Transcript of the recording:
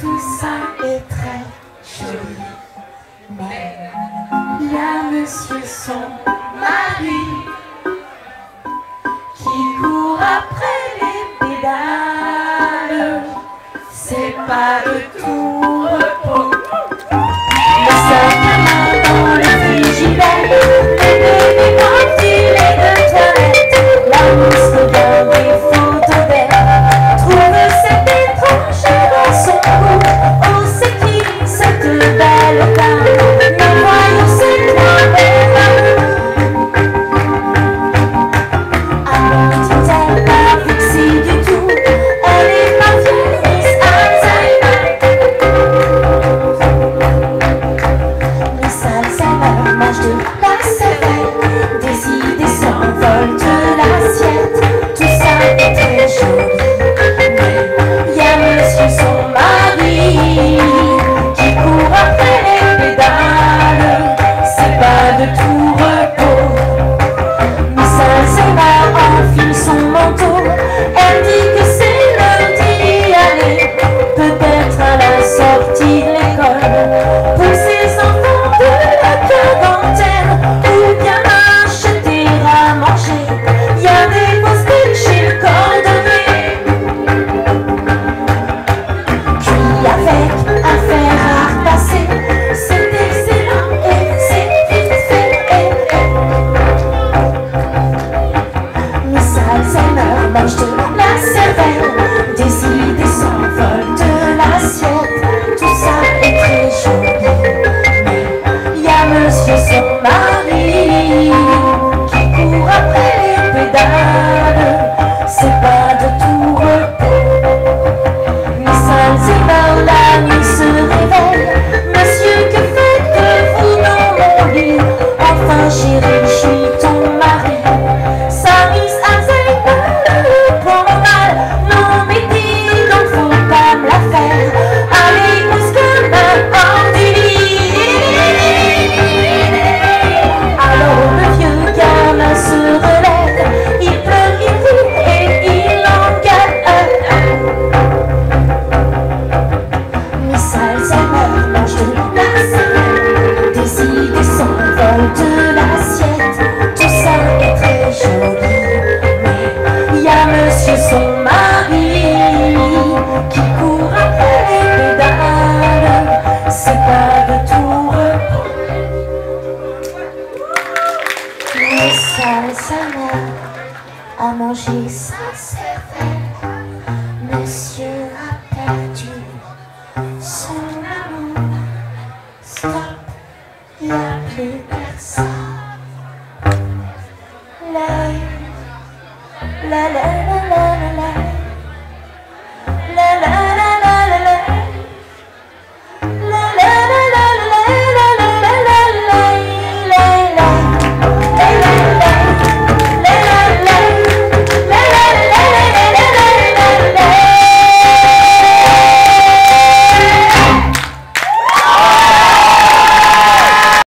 Tout ça est très joli. Mais il y a monsieur son mari qui court après les pédales. C'est pas le tout. Sana, mange-toi la cervelle Sa mère a mangé sans cervelle. Monsieur a perdu son amour. Stop, il n'y a plus personne. La, la, la.